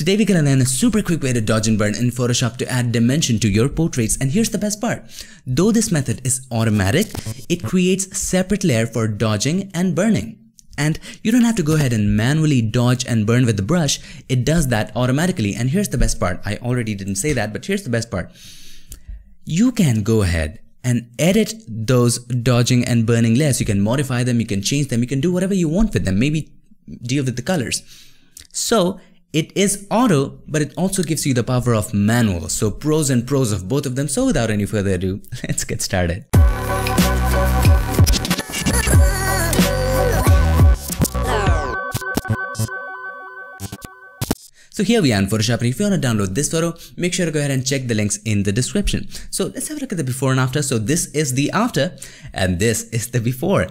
Today we're gonna learn a super quick way to dodge and burn in Photoshop to add dimension to your portraits and here's the best part. Though this method is automatic, it creates separate layer for dodging and burning. And you don't have to go ahead and manually dodge and burn with the brush, it does that automatically and here's the best part. I already didn't say that but here's the best part. You can go ahead and edit those dodging and burning layers. You can modify them, you can change them, you can do whatever you want with them, maybe deal with the colors. So it is auto, but it also gives you the power of manual. So pros and pros of both of them. So without any further ado, let's get started. So here we are in Photoshop and if you want to download this photo, make sure to go ahead and check the links in the description. So let's have a look at the before and after. So this is the after and this is the before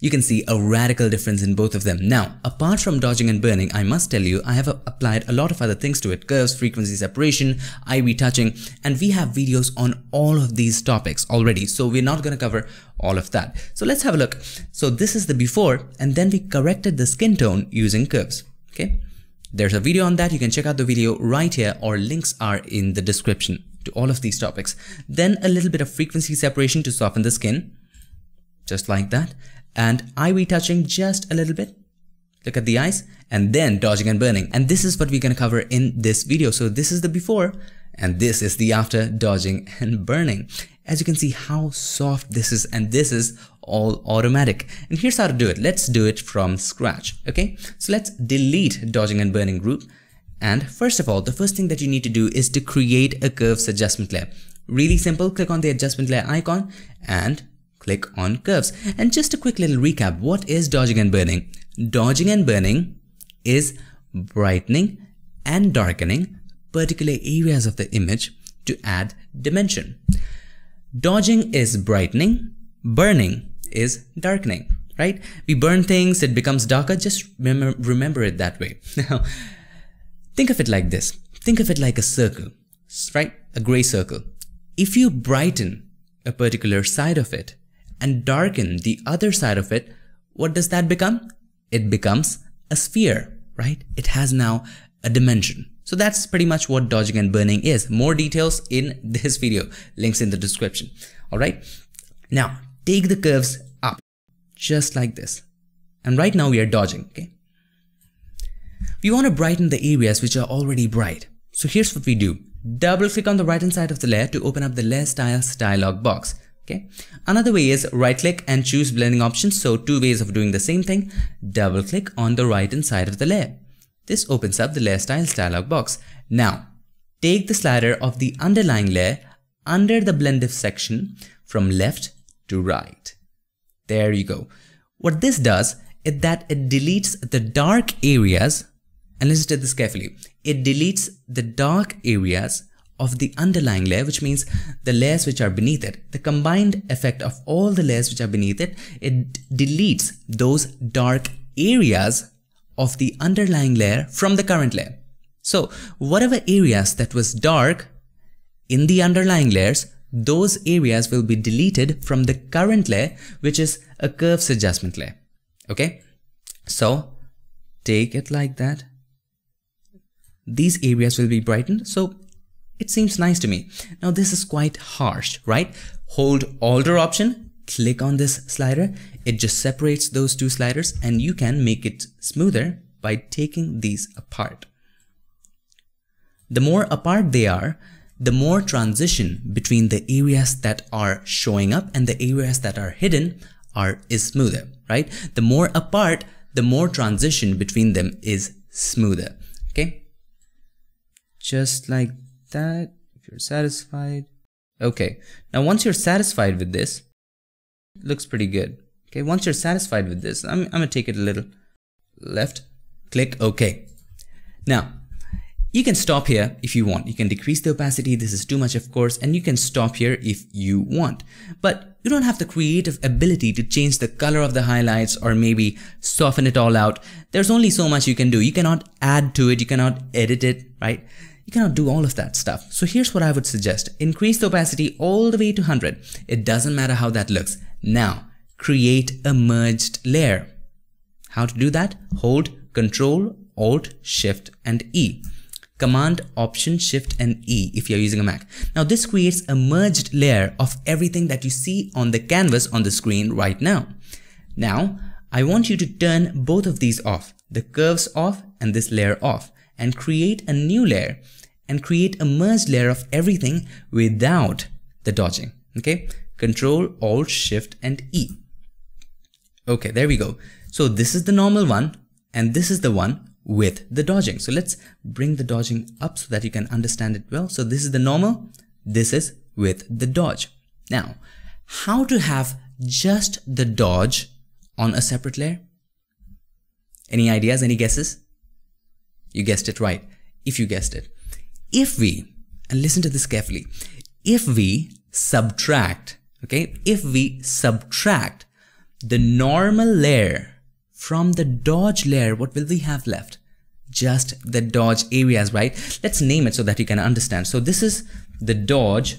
you can see a radical difference in both of them. Now, apart from dodging and burning, I must tell you, I have applied a lot of other things to it, curves, frequency separation, eye retouching, and we have videos on all of these topics already. So we're not going to cover all of that. So let's have a look. So this is the before, and then we corrected the skin tone using curves. Okay. There's a video on that. You can check out the video right here or links are in the description to all of these topics. Then a little bit of frequency separation to soften the skin, just like that and eye retouching just a little bit. Look at the eyes and then dodging and burning. And this is what we're going to cover in this video. So this is the before and this is the after dodging and burning. As you can see how soft this is and this is all automatic. And here's how to do it. Let's do it from scratch. Okay, so let's delete dodging and burning group. And first of all, the first thing that you need to do is to create a curves adjustment layer. Really simple, click on the adjustment layer icon and click on curves. And just a quick little recap, what is dodging and burning? Dodging and burning is brightening and darkening particular areas of the image to add dimension. Dodging is brightening, burning is darkening, right? We burn things, it becomes darker, just remember, remember it that way. Now, think of it like this. Think of it like a circle, right? A gray circle. If you brighten a particular side of it, and darken the other side of it, what does that become? It becomes a sphere, right? It has now a dimension. So that's pretty much what dodging and burning is. More details in this video, links in the description. All right. Now take the curves up just like this. And right now we are dodging, okay? We want to brighten the areas which are already bright. So here's what we do. Double click on the right hand side of the layer to open up the layer styles dialog box. Okay. Another way is right click and choose blending options. So two ways of doing the same thing. Double click on the right hand side of the layer. This opens up the layer styles dialog box. Now take the slider of the underlying layer under the blend if section from left to right. There you go. What this does is that it deletes the dark areas and listen to this carefully. It deletes the dark areas of the underlying layer, which means the layers which are beneath it. The combined effect of all the layers which are beneath it, it deletes those dark areas of the underlying layer from the current layer. So whatever areas that was dark in the underlying layers, those areas will be deleted from the current layer, which is a curves adjustment layer. Okay. So take it like that. These areas will be brightened. So it seems nice to me. Now this is quite harsh, right? Hold Alt or option, click on this slider. It just separates those two sliders and you can make it smoother by taking these apart. The more apart they are, the more transition between the areas that are showing up and the areas that are hidden are is smoother, right? The more apart, the more transition between them is smoother, okay? Just like that if you're satisfied. Okay, now once you're satisfied with this, looks pretty good. Okay, once you're satisfied with this, I'm, I'm gonna take it a little left, click OK. Now, you can stop here if you want. You can decrease the opacity. This is too much, of course, and you can stop here if you want. But you don't have the creative ability to change the color of the highlights or maybe soften it all out. There's only so much you can do. You cannot add to it. You cannot edit it, right? You cannot do all of that stuff. So here's what I would suggest. Increase the opacity all the way to 100. It doesn't matter how that looks. Now, create a merged layer. How to do that? Hold Control, Alt, Shift and E. Command Option Shift and E if you're using a Mac. Now this creates a merged layer of everything that you see on the canvas on the screen right now. Now I want you to turn both of these off, the curves off and this layer off and create a new layer and create a merged layer of everything without the dodging. Okay, Control Alt Shift and E. Okay, there we go. So this is the normal one and this is the one with the dodging. So let's bring the dodging up so that you can understand it well. So this is the normal, this is with the dodge. Now, how to have just the dodge on a separate layer? Any ideas, any guesses? You guessed it right, if you guessed it. If we, and listen to this carefully, if we subtract, okay, if we subtract the normal layer from the dodge layer, what will we have left? Just the dodge areas, right? Let's name it so that you can understand. So this is the dodge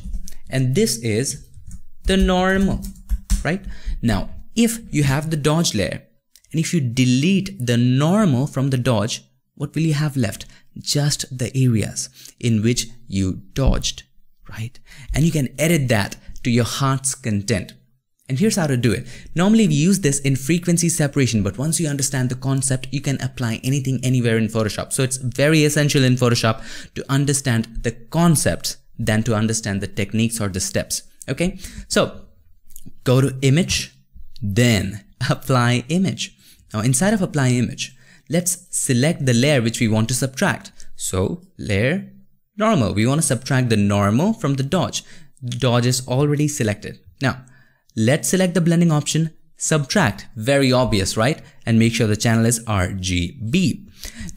and this is the normal, right? Now, if you have the dodge layer and if you delete the normal from the dodge, what will you have left? Just the areas in which you dodged, right? And you can edit that to your heart's content. And here's how to do it. Normally we use this in frequency separation, but once you understand the concept, you can apply anything anywhere in Photoshop. So it's very essential in Photoshop to understand the concepts than to understand the techniques or the steps. Okay, so go to image, then apply image. Now inside of apply image, let's select the layer which we want to subtract. So layer normal, we want to subtract the normal from the dodge. Dodge is already selected. Now Let's select the blending option, subtract, very obvious, right? And make sure the channel is RGB.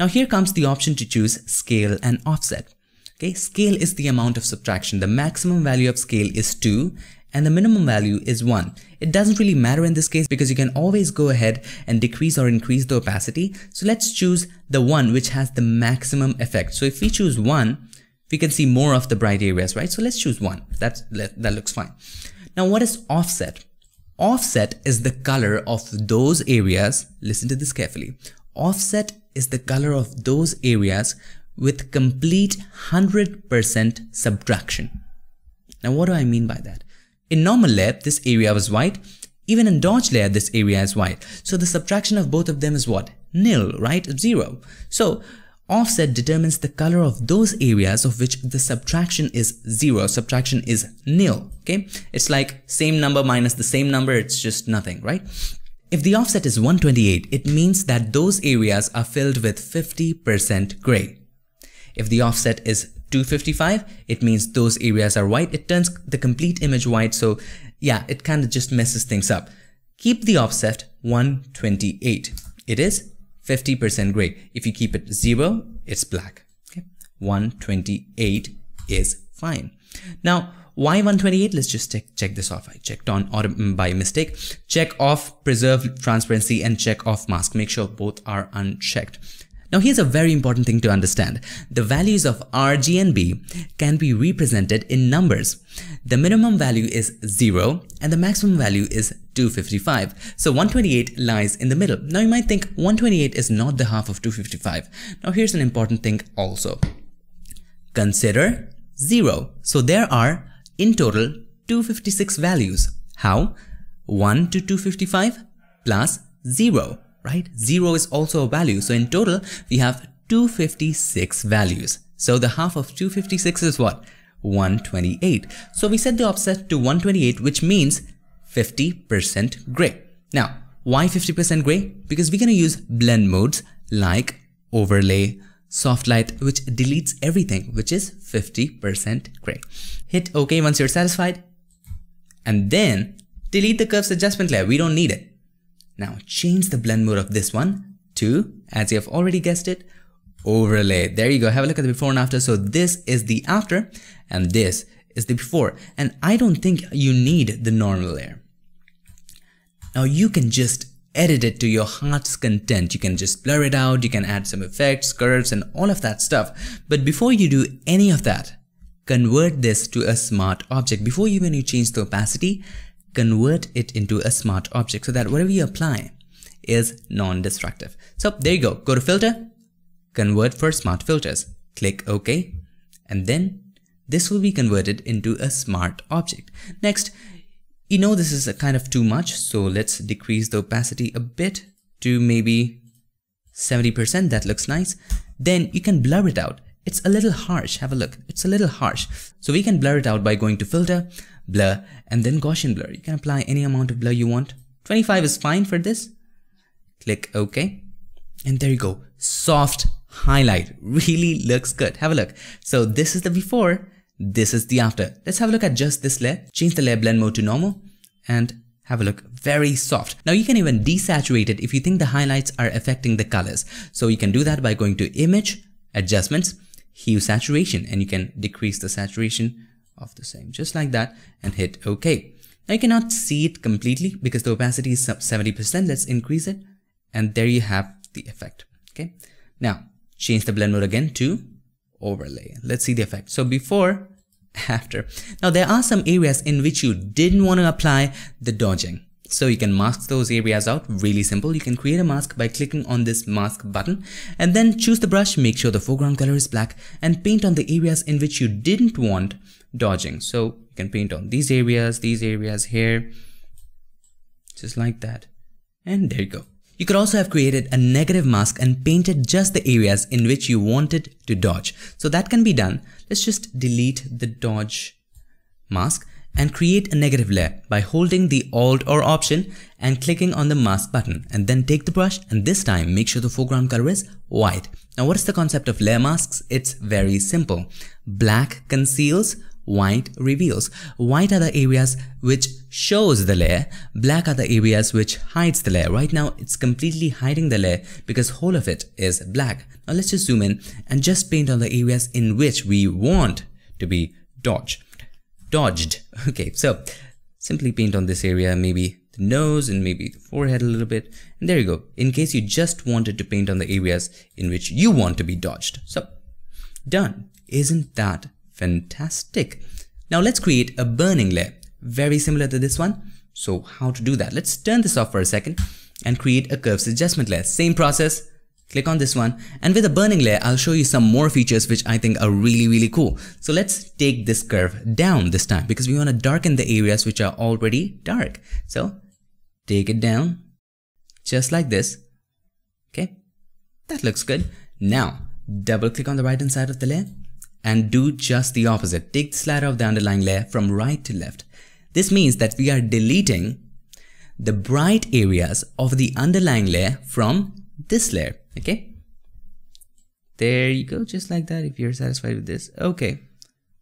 Now here comes the option to choose scale and offset. Okay, scale is the amount of subtraction. The maximum value of scale is 2 and the minimum value is 1. It doesn't really matter in this case because you can always go ahead and decrease or increase the opacity. So let's choose the one which has the maximum effect. So if we choose 1, we can see more of the bright areas, right? So let's choose 1. That's, that looks fine. Now what is offset? Offset is the color of those areas, listen to this carefully, offset is the color of those areas with complete 100% subtraction. Now what do I mean by that? In normal layer, this area was white. Even in dodge layer, this area is white. So the subtraction of both of them is what? Nil, right? Zero. So Offset determines the color of those areas of which the subtraction is zero, subtraction is nil, okay? It's like same number minus the same number, it's just nothing, right? If the offset is 128, it means that those areas are filled with 50% gray. If the offset is 255, it means those areas are white. It turns the complete image white, so yeah, it kind of just messes things up. Keep the offset 128. It is 50% gray. If you keep it 0, it's black. Okay? 128 is fine. Now, why 128? Let's just check, check this off. I checked on mm, by mistake. Check off preserve transparency and check off mask. Make sure both are unchecked. Now here's a very important thing to understand. The values of RG and B can be represented in numbers. The minimum value is 0 and the maximum value is 255. So 128 lies in the middle. Now you might think 128 is not the half of 255. Now here's an important thing also. Consider 0. So there are in total 256 values. How? 1 to 255 plus 0 right? 0 is also a value. So in total, we have 256 values. So the half of 256 is what? 128. So we set the offset to 128, which means 50% gray. Now, why 50% gray? Because we're going to use blend modes like overlay, soft light, which deletes everything, which is 50% gray. Hit OK once you're satisfied and then delete the curves adjustment layer. We don't need it. Now change the blend mode of this one to, as you have already guessed it, overlay. There you go. Have a look at the before and after. So this is the after and this is the before. And I don't think you need the normal layer. Now you can just edit it to your heart's content. You can just blur it out. You can add some effects, curves and all of that stuff. But before you do any of that, convert this to a smart object. Before you, even you change the opacity, convert it into a smart object so that whatever you apply is non-destructive. So there you go. Go to filter, convert for smart filters. click OK. And then this will be converted into a smart object. Next, you know this is a kind of too much, so let's decrease the opacity a bit to maybe 70%, that looks nice. Then you can blur it out. It's a little harsh, have a look. It's a little harsh. So we can blur it out by going to filter, blur, and then Gaussian blur. You can apply any amount of blur you want. 25 is fine for this. Click OK. And there you go. Soft highlight. Really looks good. Have a look. So this is the before, this is the after. Let's have a look at just this layer. Change the layer blend mode to normal and have a look. Very soft. Now you can even desaturate it if you think the highlights are affecting the colors. So you can do that by going to image, adjustments, hue saturation and you can decrease the saturation of the same just like that and hit OK. Now you cannot see it completely because the opacity is 70%. Let's increase it and there you have the effect. Okay. Now change the blend mode again to overlay. Let's see the effect. So before, after. Now there are some areas in which you didn't want to apply the dodging. So you can mask those areas out really simple. You can create a mask by clicking on this mask button and then choose the brush, make sure the foreground color is black and paint on the areas in which you didn't want dodging. So you can paint on these areas, these areas here, just like that. And there you go. You could also have created a negative mask and painted just the areas in which you wanted to dodge. So that can be done. Let's just delete the dodge mask and create a negative layer by holding the Alt or Option and clicking on the mask button and then take the brush and this time make sure the foreground color is white. Now what is the concept of layer masks? It's very simple. Black conceals, white reveals. White are the areas which shows the layer, black are the areas which hides the layer. Right now it's completely hiding the layer because whole of it is black. Now let's just zoom in and just paint on the areas in which we want to be dodged. Dodged. Okay, so simply paint on this area, maybe the nose and maybe the forehead a little bit. And there you go. In case you just wanted to paint on the areas in which you want to be dodged. So done. Isn't that Fantastic. Now let's create a burning layer, very similar to this one. So how to do that? Let's turn this off for a second and create a curves adjustment layer. Same process, click on this one and with a burning layer I'll show you some more features which I think are really really cool. So let's take this curve down this time because we want to darken the areas which are already dark. So take it down just like this. Okay, that looks good. Now double click on the right hand side of the layer and do just the opposite. Take the slider of the underlying layer from right to left. This means that we are deleting the bright areas of the underlying layer from this layer, okay? There you go, just like that if you're satisfied with this. Okay,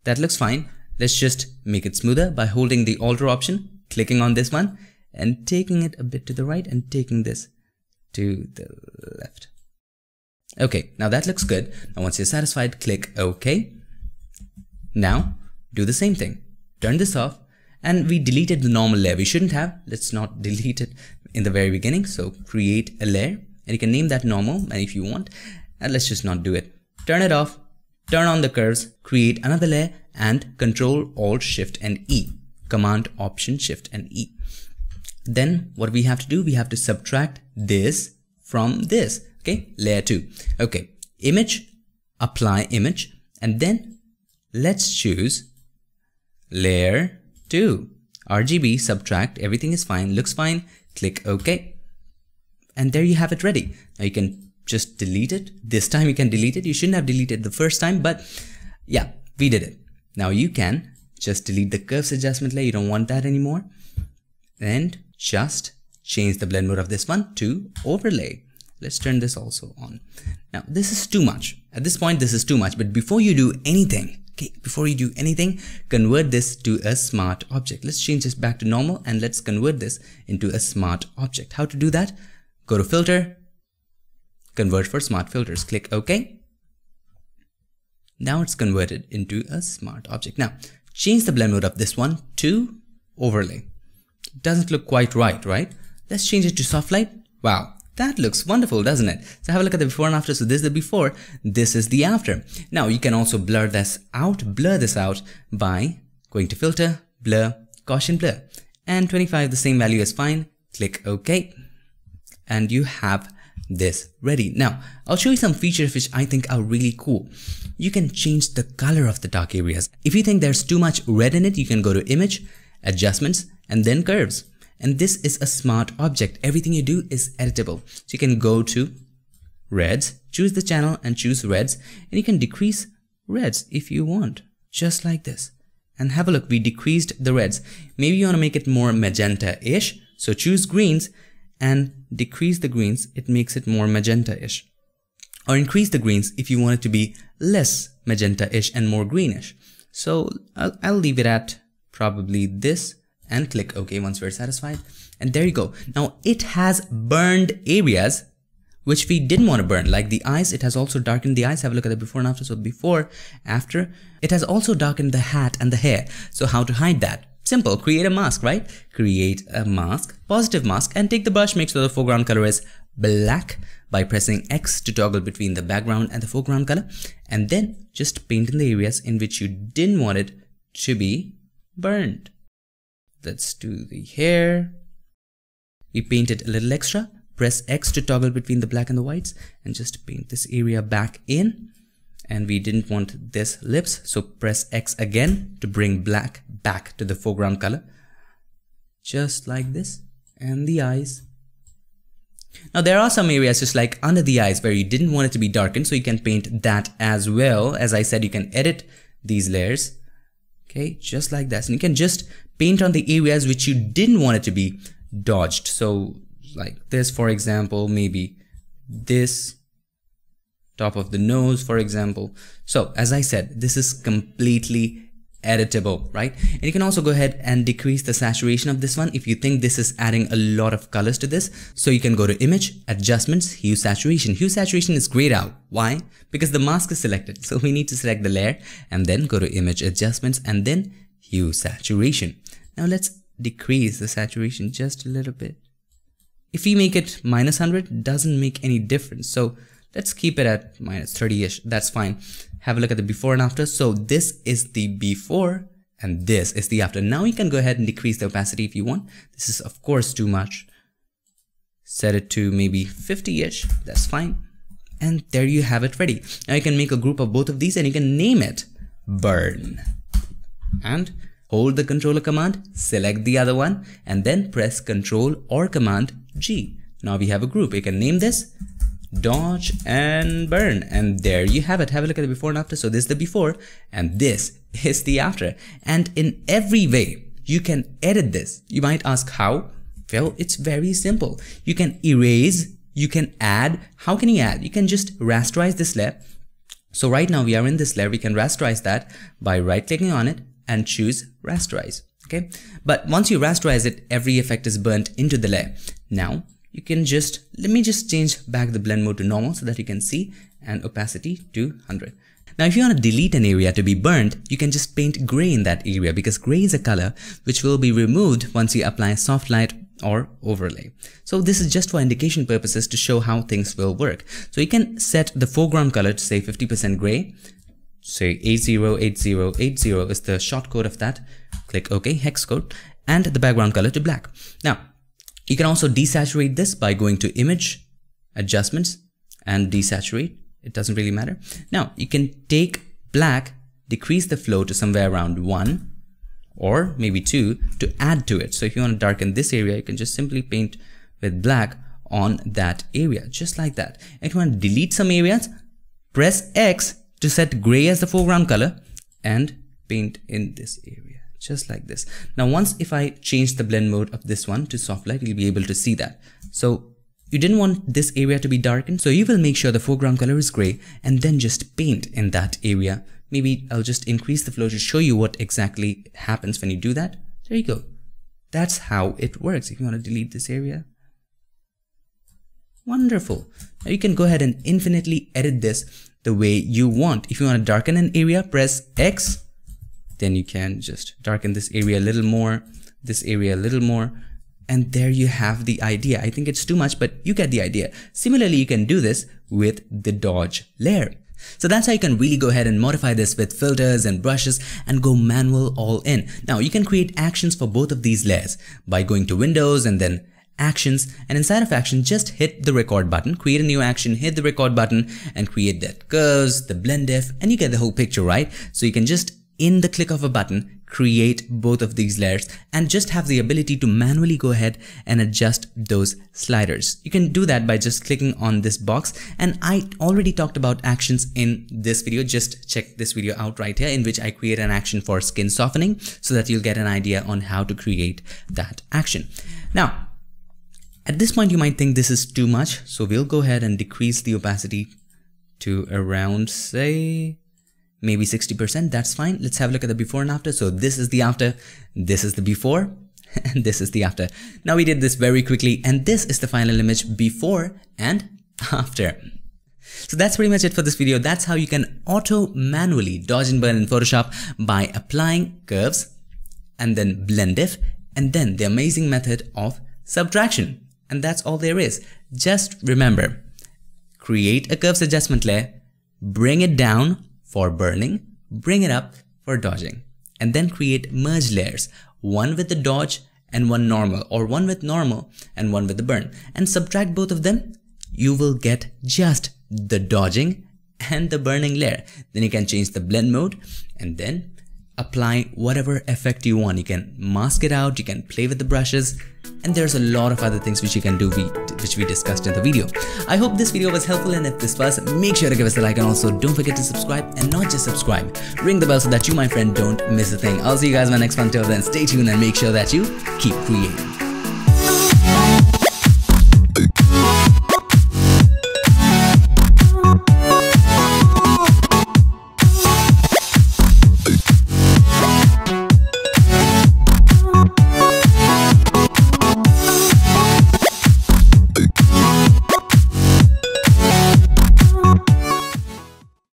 that looks fine. Let's just make it smoother by holding the alt or option, clicking on this one and taking it a bit to the right and taking this to the left. Okay, now that looks good. Now once you're satisfied, click OK. Now do the same thing. Turn this off and we deleted the normal layer. We shouldn't have. Let's not delete it in the very beginning. So create a layer and you can name that normal and if you want and let's just not do it. Turn it off, turn on the curves, create another layer and control alt shift and E. Command option shift and E. Then what we have to do, we have to subtract this from this okay layer 2 okay image apply image and then let's choose layer 2 RGB subtract everything is fine looks fine click OK and there you have it ready now you can just delete it this time you can delete it you shouldn't have deleted the first time but yeah we did it now you can just delete the curves adjustment layer you don't want that anymore and just change the blend mode of this one to overlay Let's turn this also on. Now, this is too much. At this point, this is too much. But before you do anything, okay, before you do anything, convert this to a smart object. Let's change this back to normal and let's convert this into a smart object. How to do that? Go to filter, convert for smart filters. Click OK. Now it's converted into a smart object. Now, change the blend mode of this one to overlay. Doesn't look quite right, right? Let's change it to soft light. Wow, that looks wonderful, doesn't it? So have a look at the before and after. So this is the before, this is the after. Now you can also blur this out, blur this out by going to filter, blur, Gaussian blur. And 25, the same value is fine. Click OK. And you have this ready. Now, I'll show you some features which I think are really cool. You can change the color of the dark areas. If you think there's too much red in it, you can go to image, adjustments, and then curves. And this is a smart object. Everything you do is editable. So you can go to reds, choose the channel and choose reds, and you can decrease reds if you want, just like this. And have a look, we decreased the reds. Maybe you want to make it more magenta-ish, so choose greens and decrease the greens, it makes it more magenta-ish. Or increase the greens if you want it to be less magenta-ish and more greenish. So I'll, I'll leave it at probably this and click OK once we're satisfied. And there you go. Now it has burned areas which we didn't want to burn like the eyes it has also darkened the eyes have a look at the before and after so before after it has also darkened the hat and the hair so how to hide that Simple, create a mask, right? Create a mask, positive mask, and take the brush, make sure the foreground color is black by pressing X to toggle between the background and the foreground color, and then just paint in the areas in which you didn't want it to be burned. Let's do the hair. We paint it a little extra, press X to toggle between the black and the whites, and just paint this area back in and we didn't want this lips so press X again to bring black back to the foreground color. Just like this. And the eyes. Now there are some areas just like under the eyes where you didn't want it to be darkened so you can paint that as well. As I said you can edit these layers. Okay just like that. And you can just paint on the areas which you didn't want it to be dodged. So like this for example maybe this top of the nose, for example. So as I said, this is completely editable, right? And you can also go ahead and decrease the saturation of this one if you think this is adding a lot of colors to this. So you can go to image, adjustments, hue saturation. Hue saturation is grayed out. Why? Because the mask is selected. So we need to select the layer and then go to image adjustments and then hue saturation. Now let's decrease the saturation just a little bit. If we make it minus 100, doesn't make any difference. So Let's keep it at minus 30-ish. That's fine. Have a look at the before and after. So this is the before and this is the after. Now you can go ahead and decrease the opacity if you want. This is of course too much. Set it to maybe 50-ish. That's fine. And there you have it ready. Now you can make a group of both of these and you can name it burn. And hold the control or command, select the other one, and then press control or command G. Now we have a group. You can name this dodge and burn. And there you have it. Have a look at the before and after. So this is the before and this is the after. And in every way you can edit this. You might ask how? Well it's very simple. You can erase you can add. How can you add? You can just rasterize this layer. So right now we are in this layer. We can rasterize that by right clicking on it and choose rasterize okay? But once you rasterize it every effect is burnt into the layer. Now you can just, let me just change back the blend mode to normal so that you can see and opacity to 100. Now if you want to delete an area to be burned, you can just paint gray in that area because gray is a color which will be removed once you apply soft light or overlay. So this is just for indication purposes to show how things will work. So you can set the foreground color to say 50% gray, say 808080 is the shortcode of that, click OK, hex code, and the background color to black. Now you can also desaturate this by going to image, adjustments and desaturate. It doesn't really matter. Now you can take black, decrease the flow to somewhere around one or maybe two to add to it. So if you want to darken this area, you can just simply paint with black on that area, just like that. If you want to delete some areas, press X to set gray as the foreground color and paint in this area just like this. Now once if I change the blend mode of this one to soft light, you'll be able to see that. So you didn't want this area to be darkened, so you will make sure the foreground color is gray and then just paint in that area. Maybe I'll just increase the flow to show you what exactly happens when you do that. There you go. That's how it works. If you want to delete this area, Wonderful. Now you can go ahead and infinitely edit this the way you want. If you want to darken an area, press X then you can just darken this area a little more, this area a little more, and there you have the idea. I think it's too much, but you get the idea. Similarly, you can do this with the dodge layer. So that's how you can really go ahead and modify this with filters and brushes and go manual all in. Now you can create actions for both of these layers by going to windows and then actions and inside of action just hit the record button create a new action hit the record button and create that curves the blend if and you get the whole picture right so you can just in the click of a button create both of these layers and just have the ability to manually go ahead and adjust those sliders. You can do that by just clicking on this box and I already talked about actions in this video. Just check this video out right here in which I create an action for skin softening so that you'll get an idea on how to create that action. Now, at this point you might think this is too much so we'll go ahead and decrease the opacity to around say maybe 60%, that's fine. Let's have a look at the before and after. So this is the after, this is the before, and this is the after. Now we did this very quickly and this is the final image before and after. So that's pretty much it for this video. That's how you can auto manually dodge and burn in Photoshop by applying curves and then blend if and then the amazing method of subtraction. And that's all there is. Just remember, create a curves adjustment layer, bring it down for burning, bring it up for dodging, and then create merge layers, one with the dodge and one normal, or one with normal and one with the burn, and subtract both of them, you will get just the dodging and the burning layer. Then you can change the blend mode and then apply whatever effect you want. You can mask it out, you can play with the brushes, and there's a lot of other things which you can do we, which we discussed in the video. I hope this video was helpful and if this was, make sure to give us a like and also don't forget to subscribe and not just subscribe, ring the bell so that you my friend don't miss a thing. I'll see you guys in my next one till then stay tuned and make sure that you keep creating.